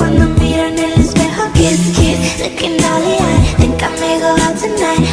cuando miro en el espejo Kiss, kiss, looking dolly-eyed. Think I may go out tonight